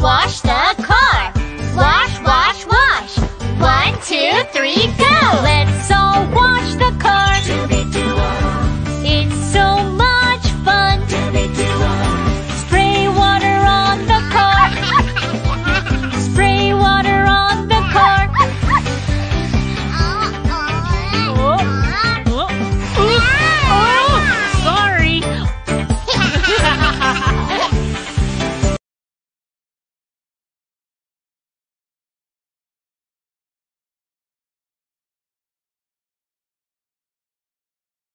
Wash them.